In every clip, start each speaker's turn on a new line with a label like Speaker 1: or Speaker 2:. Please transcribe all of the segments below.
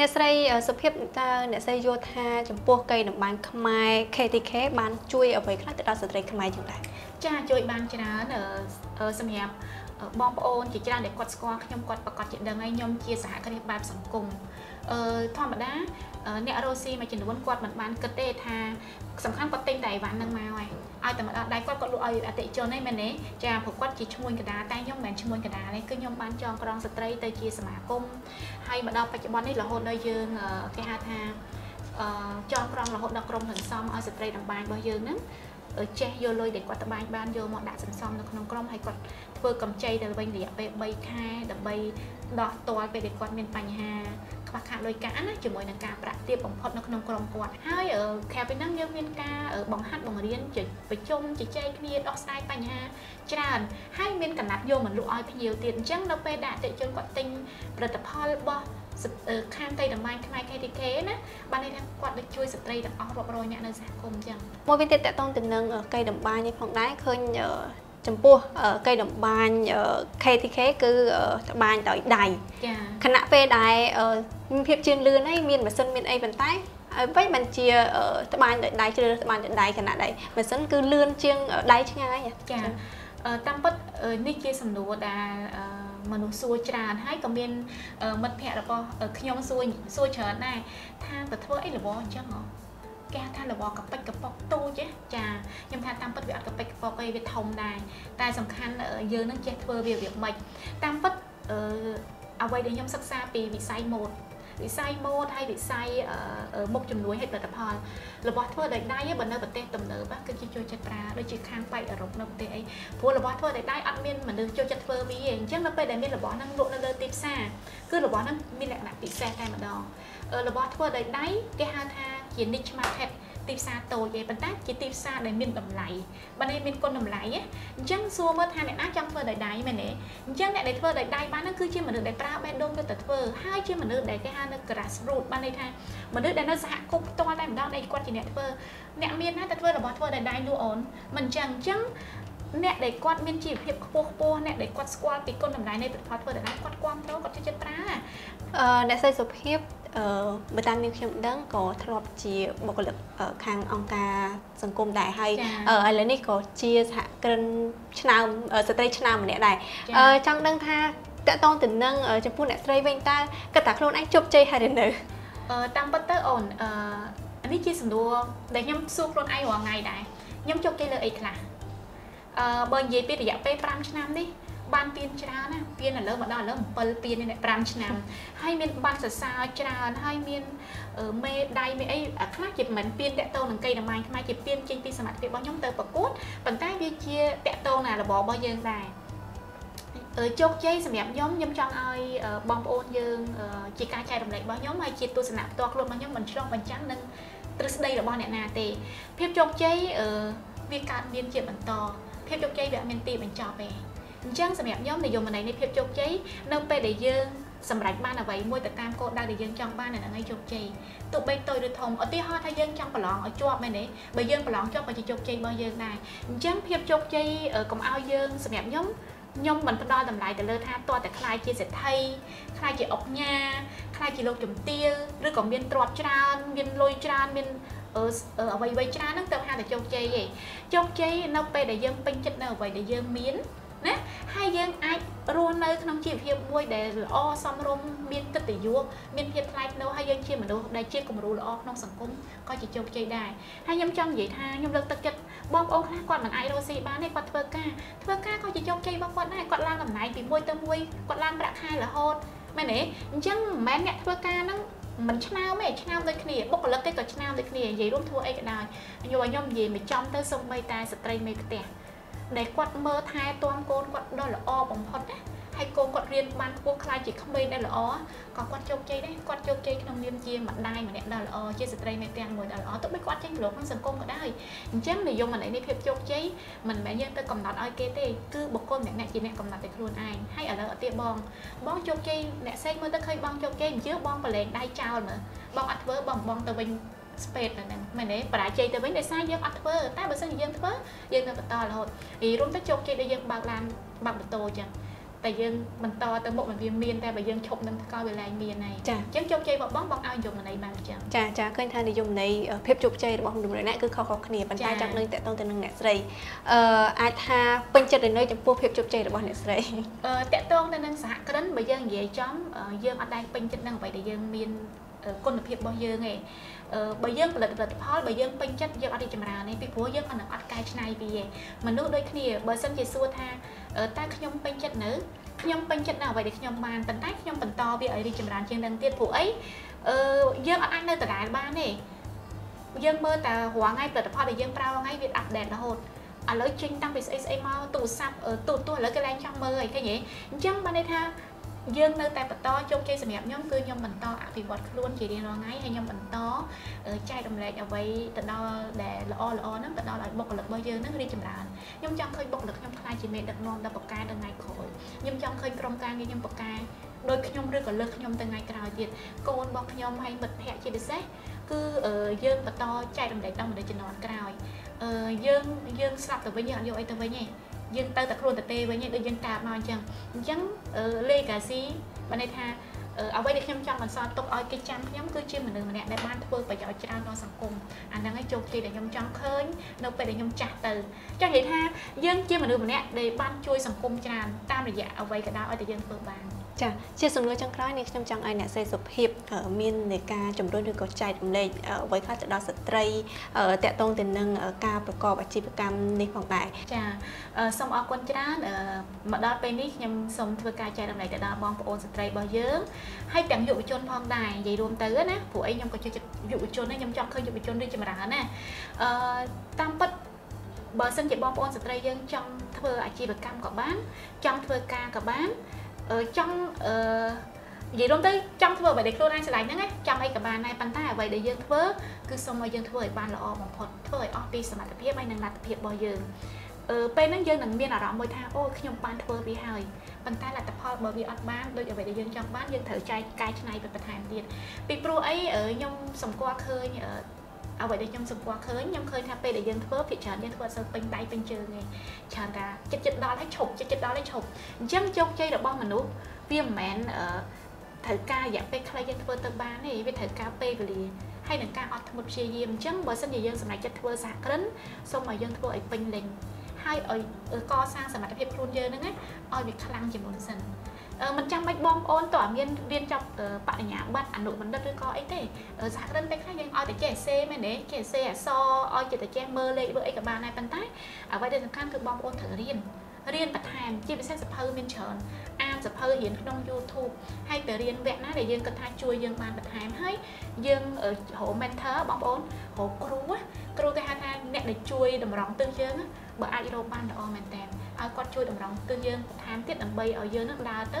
Speaker 1: អ្នកស្រីសុភាពតើអ្នកស្រីយល់ថាចំពោះកីតម្បាញខ្មែរ KTK បានជួយអ្វីខ្លះទៅដល់ស្ត្រីខ្មែរយ៉ាងដែរ
Speaker 2: ចាជួយបានច្រើនសម្រាប់បងប្អូនជាច្រើនដែលគាត់ស្គាល់ខ្ញុំគាត់ប្រកាសជាដឹងហើយខ្ញុំជាសហគ្រាសបែបសង្គមអឺធម្មតាអ្នករ៉ូស៊ីមួយចំនួនគាត់មិនបានគិតទេថាសំខាន់គាត់ទិញតែអីវ៉ាន់នឹងមកហើយ ឲ្យតែមកដល់ដៃគាត់គាត់លក់ឲ្យអតិជនហ្នឹងមែនទេចាព្រោះគាត់ជាឈ្មួញកដាតែខ្ញុំមិនមែនឈ្មួញកដាទេគឺខ្ញុំបានចងក្រងស្ត្រីទៅជាសមាគមហើយមកដល់បច្ចុប្បន្ននេះរហូតដល់យើងគេហៅថាចងក្រងរហូតដល់ក្រុមហ៊ុនសំឲ្យស្ត្រីតម្បាញរបស់យើងហ្នឹងចេះយកលុយដែលគាត់ត្បាញបានយកមកដាក់សន្សំនៅក្នុងក្រុមហើយគាត់ធ្វើកម្ចីទៅវិញរយៈពេល3ខែដើម្បី ដោះទាល់ពេលដែលគាត់មានបញ្ហាខ្វះខាតលុយកាក់ណាជាមួយនឹងការប្រាក់ទាបបំផុតនៅក្នុងក្រុមគាត់ហើយក្រៅពីហ្នឹងយើងមានការបង្ហាត់បង្រៀនប្រជុំជជែកគ្នាដោះស្រាយបញ្ហាច្រើនហើយមានកណាត់យកមកលក់ឲ្យភ្ញៀវទៀតអញ្ចឹងនៅពេលដែលអតិជនគាត់ទិញផលិតផលរបស់ខាងកៃតម្បាញខ្មែរ KTK ណាបានន័យថាគាត់ដូចជួយស្ត្រីទាំងអស់រាប់រយអ្នកនៅសហគមន៍អញ្ចឹង
Speaker 1: មួយវិញទៀតតកតងទៅនឹងកៃតម្បាញនេះផងដែរឃើញ ចំពោះកៃតម្បាញ KTK គឺត្បាញដោយដៃចាខណៈពេលដែលមានភាពជឿនលឿនហើយមានម៉ាស៊ីនមានអីប៉ុន្តែអ្វីបានជាត្បាញដោយដៃជ្រើសត្បាញដោយដៃខណៈដៃម៉ាស៊ីនគឺលឿនជាងដៃឆ្ងាយ
Speaker 2: ចាតាមពិតនេះជាសំណួរដែលមនុស្សសួរច្រើនហើយក៏មានមិត្តភ័ក្តិរបស់ខ្ញុំសួរសួរច្រើនដែរថាទៅធ្វើអីរបរអញ្ចឹងហ៎ គេថារបរកប៉ិចកប៉ុកទូចចាខ្ញុំថាតាមពិតវាអត់កប៉ិចកប៉ុកអីវាធំដែរតែសំខាន់យើងនឹងចេះធ្វើវារបៀបម៉េចតាមពិតអឺអ្វីដែលខ្ញុំសិក្សាពីវិស័យម៉ូដ វិស័យម៉ូដហើយវិស័យមុខជំនួយឲ្យផលិតផលរបស់ធ្វើដោយដៃបើនៅប្រទេសទំនើបគឺជាចូលចិត្តប្រើដូចជាខាងប៉ែកអឺរ៉ុបនៅប្រទេសអីព្រោះរបស់ធ្វើដោយដៃអត់មានមនុស្សចូលចិត្តធ្វើវាទេអញ្ចឹងនៅពេលដែលមានរបស់ហ្នឹងលក់នៅលើទីផ្សារគឺរបស់ហ្នឹងមានលក្ខណៈពិសេសតែម្ដងរបស់ធ្វើដោយដៃគេហៅថាជា niche market ទីផ្សារតូចទេប៉ុន្តែជាទីផ្សារដែលមានតម្លៃបើនេះមានគុណតម្លៃអញ្ចឹងសួរមើលថាអ្នកណាចង់ធ្វើដោយដៃមែនទេអញ្ចឹងអ្នកដែលធ្វើដោយដៃបានហ្នឹងគឺជាមនុស្សដែលប្រើបេះដូងទៅតែធ្វើហើយជាមនុស្សដែលគេហៅនៅ grassroots បានន័យថាមនុស្សដែលនៅសហគមន៍ផ្ទាល់តែម្ដងដែលគាត់ជាអ្នកធ្វើអ្នកមានណាតែធ្វើរបស់ធ្វើដោយដៃលូអូនមិនអញ្ចឹងអញ្ចឹងអ្នកដែលគាត់មានជីវភាពខ្ពស់ខ្ពស់អ្នកដែលគាត់ស្គាល់ពីគុណតម្លៃនៃផលិតផលធ្វើដល់គាត់គ្រប់គ្រងគាត់ចិត្តប្រើ
Speaker 1: អឺអ្នកស្រីសុភាព អឺបើតាមនាងខ្ញុំដឹងក៏ធ្លាប់ជាបុគ្គលិកខាងអង្គការសង្គមដែរហើយឥឡូវនេះក៏ជាសហគ្រិនឆ្នើមស្ត្រីឆ្នើមម្នាក់ដែរអឺចង់ដឹងថាតកតងទៅនឹងចំពោះអ្នកស្រីវិញតើគិតថាខ្លួនឯងជោគជ័យហើយឬនៅ
Speaker 2: អឺតាមពិតទៅអូនអឺនេះជាសំណួរដែលខ្ញុំសួរខ្លួនឯងរាល់ថ្ងៃដែរខ្ញុំជោគជ័យលើអីខ្លះអឺបើនិយាយពីរយៈពេល5ឆ្នាំនេះ បានពៀនច្រើនណាពៀនឥឡូវមកដល់ឥឡូវ7ពៀននេះ5ឆ្នាំហើយមានបានសរសើរច្រើនហើយមានមេដៃមេអីខ្លះជាមិនពៀនតាក់ទងនឹងកៃតម្លៃខ្មែរជាពៀនចេញពីសមត្ថភាពរបស់ខ្ញុំទៅប្រកួតប៉ុន្តែវាជាតាក់ទងណារបបរបស់យើងដែរជោគជ័យសម្រាប់ខ្ញុំខ្ញុំចង់ឲ្យបងប្អូនយើងជាការចែករំលែករបស់ខ្ញុំហើយជាទស្សនៈផ្ទាល់ខ្លួនរបស់ខ្ញុំមិនឆ្លងបញ្ចាំងនឹងទ្រឹស្ដីរបស់អ្នកណាទេភាពជោគជ័យវាកើតមានជាបន្តភាពជោគជ័យវាអត់មានទីបញ្ចប់ទេ អញ្ចឹងសម្រាប់ខ្ញុំនិយមន័យនៃភាពជោគជ័យនៅពេលដែលយើងសម្រេចបានអ្វីមួយទៅតាមគោលដៅដែលយើងចង់បាននៅថ្ងៃជោគជ័យទោះបីតូចឬធំឧទាហរណ៍ថាយើងចង់ប្រឡងឲ្យជាប់មែនទេបើយើងប្រឡងជាប់ក៏ជាជោគជ័យរបស់យើងដែរអញ្ចឹងភាពជោគជ័យកុំឲ្យយើងសម្រាប់ខ្ញុំខ្ញុំមិនផ្ដល់តម្លៃទៅលើថាតើតែខ្លាយជាសេដ្ឋីខ្លាយជាអុកញ៉ាខ្លាយជាលោកជំទាវឬក៏មានទ្រព្យច្រើន មានលុយច្រើនមានអ្វីអ្វីច្រើនហ្នឹងទៅហៅតែជោគជ័យឯងជោគជ័យនៅពេលដែលយើងពេញចិត្តនៅអ្វីដែលយើងមាន ណាហើយយើងអាចរស់នៅក្នុងជីវភាពមួយដែលល្អសមរម្យមានកិត្តិយសមានភាពថ្លៃថ្នូរហើយយើងជាមនុស្សដែលជាគំរូល្អក្នុងសង្គមក៏ជាជោគជ័យដែរហើយខ្ញុំចង់និយាយថាខ្ញុំលើកទឹកចិត្តបងប្អូនខ្លះគាត់មិនអាចរស់ស៊ីបានទេគាត់ធ្វើការធ្វើការក៏ជាជោគជ័យរបស់គាត់ដែរគាត់ឡើងតំណែងពីមួយទៅមួយគាត់ឡើងប្រាក់ខែរហូតមែនទេអញ្ចឹងមិនមែនអ្នកធ្វើការហ្នឹងមិនឆ្នើមទេឆ្នើមដូចគ្នាបុគ្គលិកគេក៏ឆ្នើមដូចគ្នានិយាយរួមធ្វើអីក៏ដោយខ្ញុំឲ្យខ្ញុំនិយាយមិនចំទៅសូម្បីតែស្ត្រីមេផ្ទះ ដែលគាត់មើលថែទាំកូនគាត់ដ៏ល្អបំផុតណាហើយកូនគាត់រៀនបានខ្ពស់ខ្លាយជាក្មេងដែលល្អក៏គាត់ជោគជ័យដែរគាត់ជោគជ័យក្នុងនាមជាម្ដាយម្នាក់ដ៏ល្អជាស្ត្រីមេផ្ទះមួយដ៏ល្អទោះបីគាត់ចេញប្រឡងក្នុងសង្គមក៏ដោយអញ្ចឹងនិយមន័យនេះភាពជោគជ័យមិនមែនយើងទៅកំណត់ឲ្យគេទេគឺបុគ្គលម្នាក់ៗជាអ្នកកំណត់តែខ្លួនឯងហើយឥឡូវអត់ទៀតបងបងជោគជ័យអ្នកផ្សេងមើលទៅឃើញបងជោគជ័យអញ្ជើញបងប្រឡែងដៃចោលមើលបងអត់ធ្វើបងបងទៅវិញ ស្ពេតនៅហ្នឹងមែនទេបរាជ័យទៅវិញដោយសារយើងអត់ធ្វើតែបើសិនជាយើងធ្វើយើងនៅបន្តរហូតអីរួមទៅជោគជ័យដែលយើងបើកឡានបើកម៉ូតូអញ្ចឹងតែយើងបន្តទៅមុខវាមានតែបើយើងឈប់នឹងកលវាឡើងមានហើយចាអញ្ចឹងជោគជ័យរបស់បងបងឲ្យយមន័យបានអញ្ចឹង
Speaker 1: ចាចាឃើញថានិយមន័យភាពជោគជ័យរបស់មនុស្សម្នាក់គឺខុសៗគ្នាប៉ុន្តែចង់នឹងតកតងទៅនឹងអ្នកស្រីអឺអាចថាពេញចិត្តនៅចំពោះភាពជោគជ័យរបស់អ្នកស្រី
Speaker 2: អឺតកតងទៅនឹងសហគ្រិនបើយើងនិយាយចំយើងអត់ដែលពេញចិត្តនឹងអ្វីដែលយើងមាន គុណភាពរបស់យើងឯងបើយើងផលិតផលិតផលបើយើងពេញចិត្តយើងអត់រីចម្រើនទេពីព្រោះយើងអត់នឹងអត់កែច្នៃវាទេមនុស្សដូចគ្នាបើសិនជាសួរថាតើខ្ញុំពេញចិត្តនៅខ្ញុំពេញចិត្តនៅអ្វីដែលខ្ញុំបានប៉ុន្តែខ្ញុំបន្តវាឲ្យរីចម្រើនជាងនឹងទៀតព្រោះអីអឺយើងអត់អាចនៅដដែលបានទេយើងមើលតែរាល់ថ្ងៃផលិតផលដែលយើងប្រើរាល់ថ្ងៃវាអាប់ដេតរហូតឥឡូវចេញតាំងពីស្អីស្អីមកទូរស័ព្ទទូទូឥឡូវគេឡើងចង់មើលហើយឃើញទេអញ្ចឹងបានន័យថា យើងនៅតែបន្តជោគជ័យសម្រាប់ខ្ញុំគឺខ្ញុំបន្តអភិវឌ្ឍខ្លួនជារៀងរាល់ថ្ងៃហើយខ្ញុំបន្តចែករំលែកអ្វីទៅដល់ដែលល្អល្អហ្នឹងទៅដល់ឲ្យបុគ្គលិករបស់យើងហ្នឹងរីកចម្រើនខ្ញុំចង់ឃើញបុគ្គលិកខ្ញុំខ្លាចជាមេដឹកនាំដល់បកកែដល់ថ្ងៃក្រោយខ្ញុំចង់ឃើញក្រុមការងារខ្ញុំបកកែដោយខ្ញុំឬក៏លើសខ្ញុំទៅថ្ងៃក្រោយទៀតកូនរបស់ខ្ញុំហើយមិត្តភ័ក្តិជាពិសេសគឺយើងបន្តចែករំលែកដល់មនុស្សជំនាន់ក្រោយយើងយើងស្លាប់ទៅវិញយើងអត់យកអីទៅវិញទេ យើងទៅតែខ្លួនទៅទេវិញដូចយើងកើតមកអញ្ចឹងអញ្ចឹង legacy បានន័យថាអ្វីដែលខ្ញុំចង់បន្សល់ទុកឲ្យគេចាំខ្ញុំគឺជាមនុស្សម្នាក់ដែលបានធ្វើប្រយោជន៍ច្រើនដល់សង្គមអាហ្នឹងឯងជោគជ័យដែលខ្ញុំចង់ឃើញនៅពេលដែលខ្ញុំចាស់ទៅចង់និយាយថាយើងជាមនុស្សម្នាក់ដែលបានជួយសង្គមច្រើនតាមរយៈអ្វីក៏ដោយឲ្យតែយើងធ្វើបាន
Speaker 1: ចាជាសំណួរចុងក្រោយនេះខ្ញុំចង់ឲ្យអ្នកស្រីសុភាពមាននៃការជំរុញឬក៏ចែករំលែកអ្វីខ្លះទៅដល់ស្ត្រីតកតងទៅនឹងការប្រកបអាជីវកម្មនេះផងដែរ
Speaker 2: ចាសូមអរគុណច្រើនមកដល់ពេលនេះខ្ញុំសូមធ្វើការចែករំលែកទៅដល់បងប្អូនស្ត្រីរបស់យើងហើយទាំងយុវជនផងដែរនិយាយរួមទៅណាព្រោះអីខ្ញុំក៏ជឿយុវជនខ្ញុំចង់ឃើញយុវជនរីកចម្រើនណាអឺតាមពិតបើសិនជាបងប្អូនស្ត្រីយើងចង់ធ្វើអាជីវកម្មក៏បានចង់ធ្វើការក៏បាន ចង់អឺនិយាយរួមទៅចង់ធ្វើអ្វីដែលខ្លួនឯងឆ្លាញ់ហ្នឹងចង់អីក៏បានដែរប៉ុន្តែអ្វីដែលយើងធ្វើគឺសូមឲ្យយើងធ្វើឲ្យបានល្អបំផុតធ្វើឲ្យអស់ពីសមត្ថភាពហើយនិងលទ្ធភាពរបស់យើងអឺពេលហ្នឹងយើងនឹងមានអារម្មណ៍មួយថាអូខ្ញុំបានធ្វើវាហើយប៉ុន្តែលទ្ធផលបើវាអត់បានដូចអ្វីដែលយើងចង់បានយើងត្រូវចែកកែច្នៃទៅបន្ថែមទៀតពីព្រោះអីខ្ញុំសម្គាល់ឃើញ អ្វីដែលខ្ញុំសម្គាល់ឃើញខ្ញុំឃើញថាពេលដែលយើងធ្វើភាគច្រើនយើងធ្វើអត់សូវពេញដៃពេញជើងទេច្រើនថាចិត្តចិត្តដល់ហើយឈប់ចិត្តចិត្តដល់ហើយឈប់អញ្ចឹងជោគជ័យរបស់មនុស្សវាមិនមែនត្រូវការរយៈពេលខ្លីយើងធ្វើទៅបានទេវាត្រូវការពេលវេលាហើយនឹងការអត់ធ្មត់ព្យាយាមអញ្ចឹងបើសិនជាយើងសម្រេចចិត្តធ្វើសហគ្រិនសូមឲ្យយើងធ្វើឲ្យពេញលេញហើយឲ្យកសាងសមត្ថភាពខ្លួនយើងហ្នឹងឲ្យវាខ្លាំងជាមុនសិន មិនចាំបាច់បងប្អូនតើមានរៀនចប់បរិញ្ញាបត្រអនុបណ្ឌិតឬក៏អីទេសហគ្រិនពេលខ្លះយើងឲ្យតែចេះសេមែនទេចេះសេអក្សរឲ្យចិត្តតែចេះមើលលេខមើលអីក៏បានដែរប៉ុន្តែអ្វីដែលសំខាន់គឺបងប្អូនត្រូវរៀនរៀនបន្ថែមជាពិសេសសភៅមានច្រើនអានសភៅរៀនក្នុង YouTube ហើយទៅរៀនវគ្គណាដែលយើងគិតថាជួយយើងបានបន្ថែមហើយយើងរក mentor បងប្អូនរកគ្រូគ្រូគេហៅថាអ្នកដែលជួយតម្រង់ទិសយើងបើអាចរកបានល្អមែនតើ ឲ្យគាត់ជួយតម្រង់ទិសយើងបន្ថែមទៀតដើម្បីឲ្យយើងនឹងដើរទៅ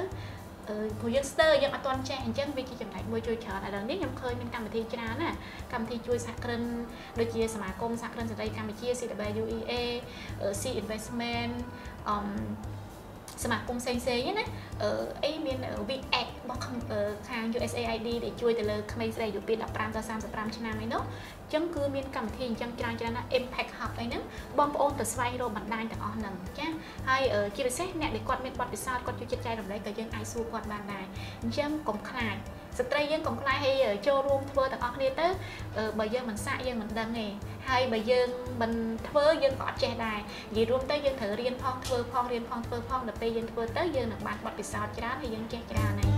Speaker 2: ព្រោះយើងស្ទើរយើងអត់ទាន់ចេះអញ្ចឹងវាជាចំណែកមួយជួយច្រើនឥឡូវនេះខ្ញុំឃើញមានកម្មវិធីច្រើនណាកម្មវិធីជួយសហគ្រិនដូចជាសមាគមសហគ្រិនសេរីកម្ពុជា CWEA C Investment អឺសមាគមផ្សេងផ្សេងណាអីមាន VX របស់ខាង USAID ដែលជួយទៅលើក្មេងស្រីអាយុពី15ដល់35ឆ្នាំអីនោះអញ្ចឹងគឺមានកម្មវិធីអញ្ចឹងច្រើនច្រើនណា Impact Hub អីហ្នឹងបងប្អូនទៅស្វែងរកបណ្ដាញទាំងអស់ហ្នឹងចាហើយជាពិសេសអ្នកដែលគាត់មានបទពិសោធន៍គាត់ជួយចិត្តចែករំលែកក៏យើងអាចសួរគាត់បានដែរអញ្ចឹងកុំខ្លាចស្ត្រីយើងកុំខ្លាចឲ្យចូលរួមធ្វើទាំងអស់គ្នាទៅបើយើងមិនសាក់យើងមិនដឹងទេហើយបើយើងមិនធ្វើយើងក៏អត់ចេះដែរនិយាយរួមទៅយើងត្រូវរៀនផងធ្វើផងរៀនផងធ្វើផងដល់ពេលយើងធ្វើទៅយើងនឹងបានបទពិសោធន៍ច្រើនហើយយើងចេះច្រើនហើយ